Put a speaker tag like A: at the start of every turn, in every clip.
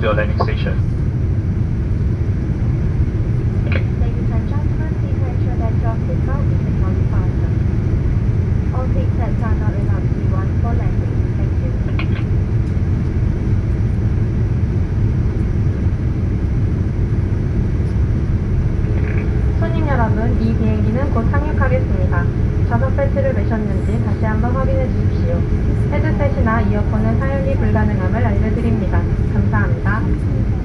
A: Your landing station?
B: 헤드셋이나 이어폰은 사용이 불가능함을 알려드립니다. 감사합니다. Thank you.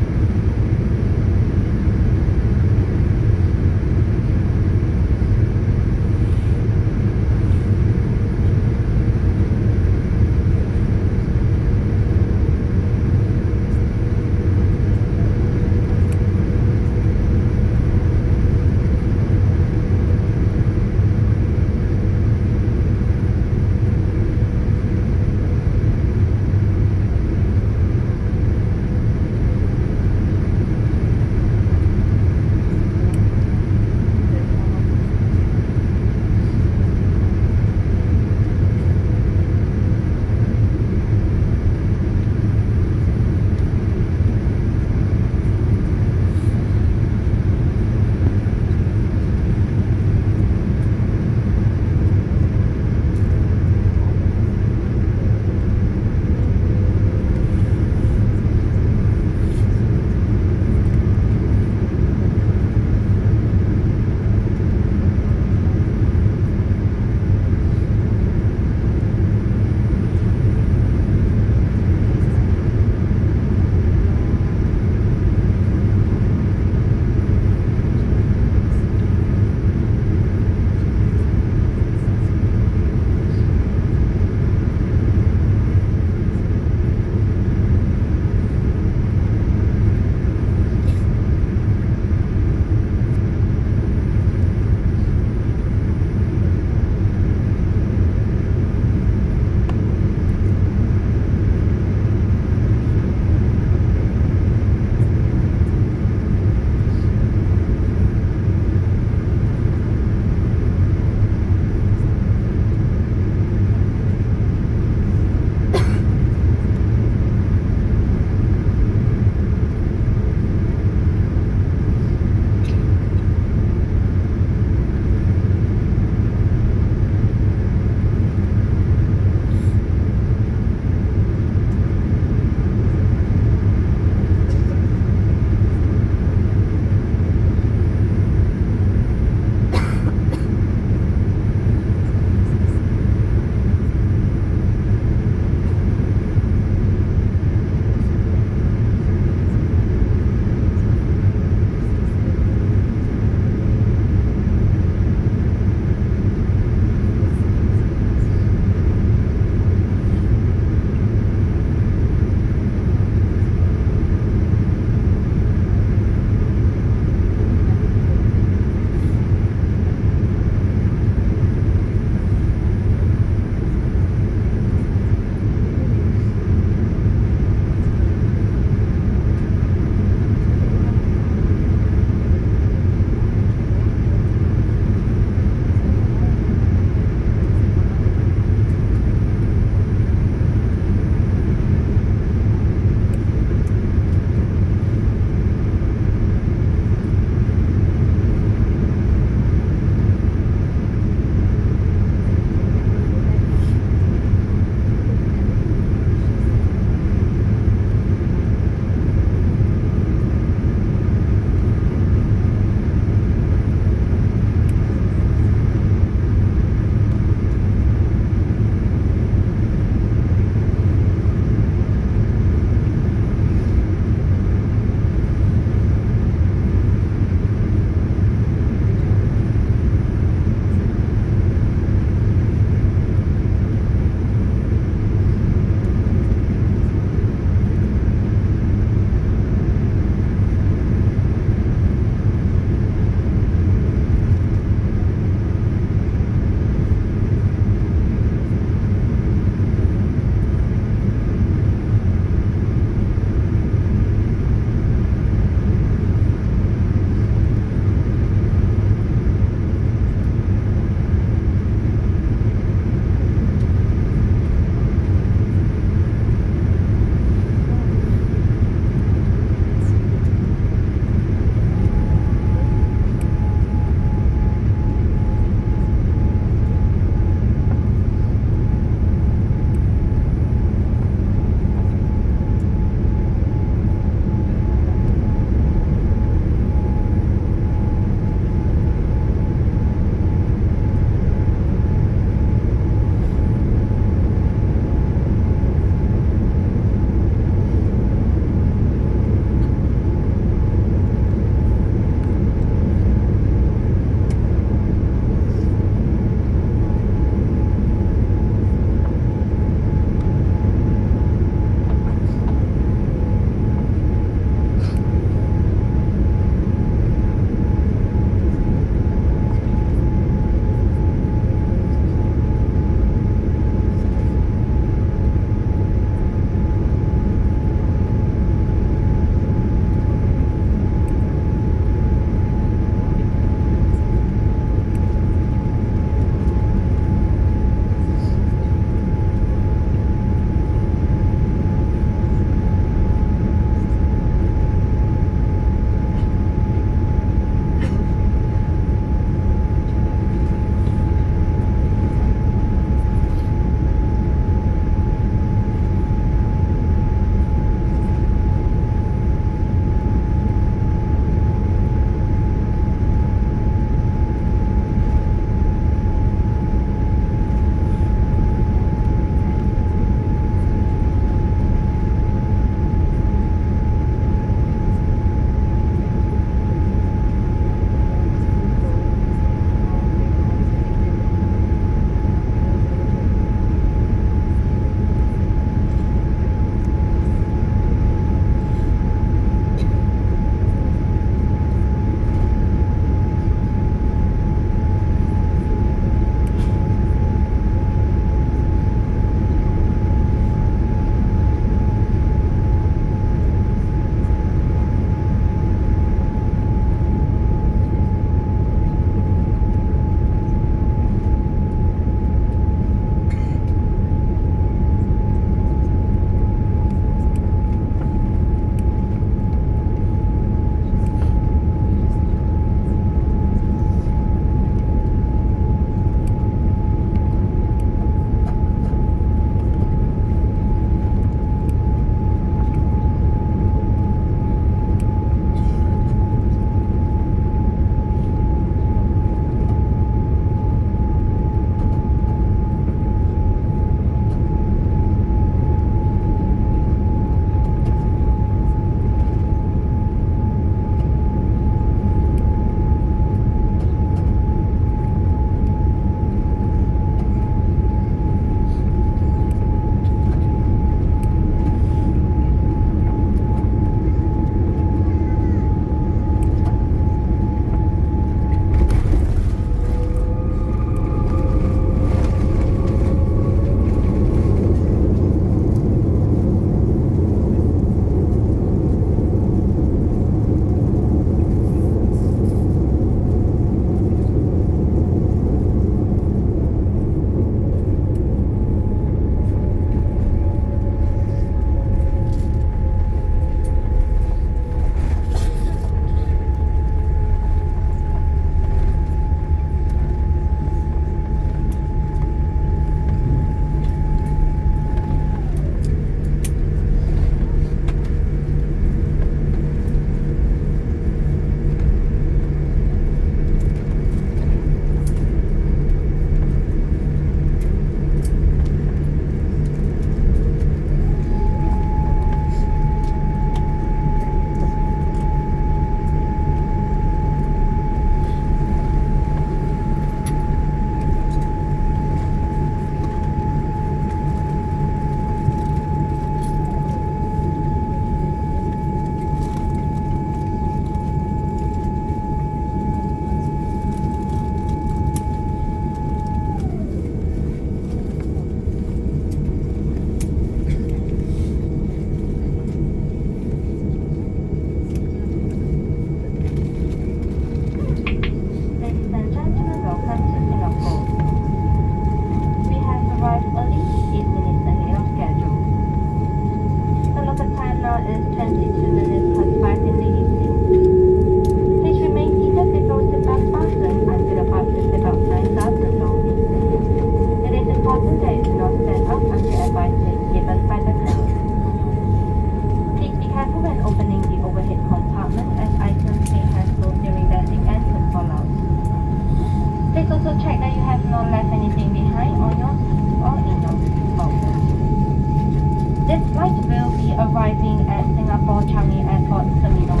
A: Arriving at Singapore Changi Airport Terminal.